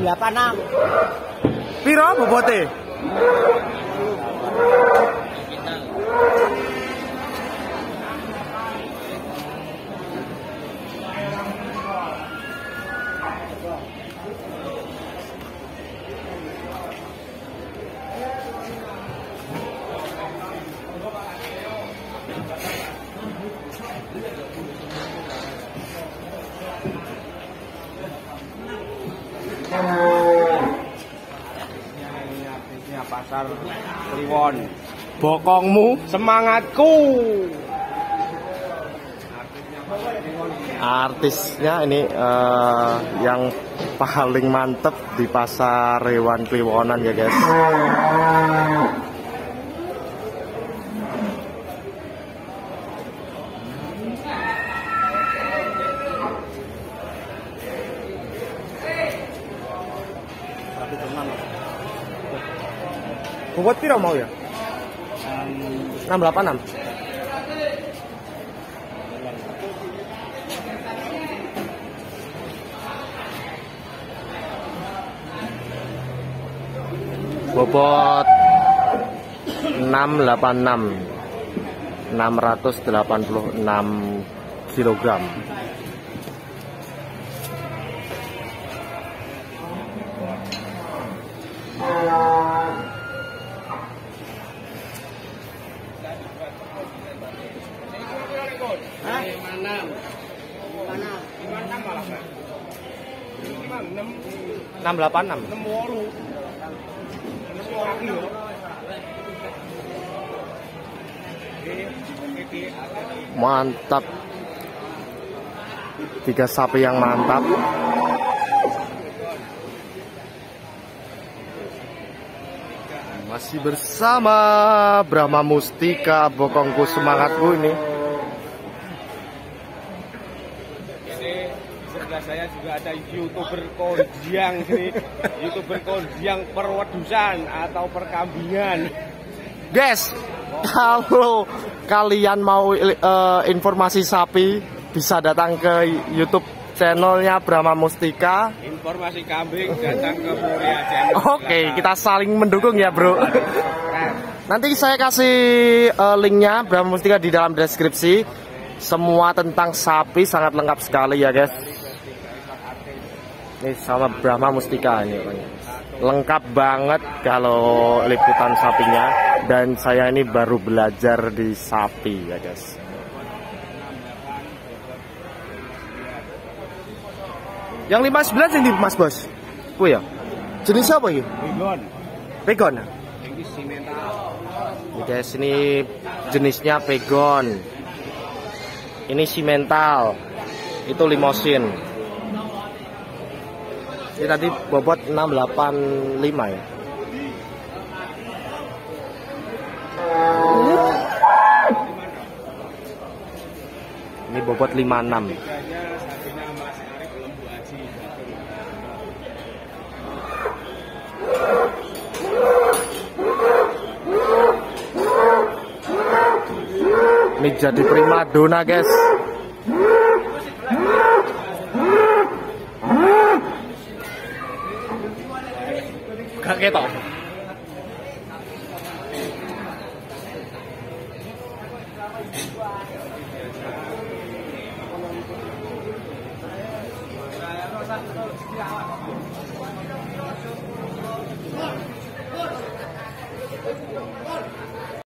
686. Piro bobote? Pasar Kliwon. Bokongmu Semangatku. artisnya ini eh, yang paling mantep di pasar hewan Kliwonan ya guys. Bobot piro mau ya? 686. bobot 686 686 kilogram Mana? 686 mantap. Tiga sapi yang mantap. Masih bersama Brahma Mustika bokongku semangatku ini Ini sebelah saya juga ada youtuber kondiang sini. Youtuber kondiang perwedusan atau perkambingan. Guys, kalau kalian mau eh, informasi sapi bisa datang ke YouTube channelnya Brahma Mustika. Informasi kambing datang ke Muria Channel. Oke, kita saling mendukung ya, Bro. Nanti saya kasih eh, linknya Brahma Mustika di dalam deskripsi. Semua tentang sapi sangat lengkap sekali ya, guys. Ini sama Brahma Mustika ini. Lengkap banget kalau liputan sapinya dan saya ini baru belajar di sapi ya, guys. Yang 59 ini Mas Bos. Oh ya. Jenis apa ini? Bingon. Pegon. Ini simental. Ini guys, ini jenisnya pegon. Ini simental. Itu limosin. Ini tadi bobot 685 ya. Ini bobot 56. Harganya sapinya Mas Arif Lembu Aji. Ini jadi primadona guys. Ghê!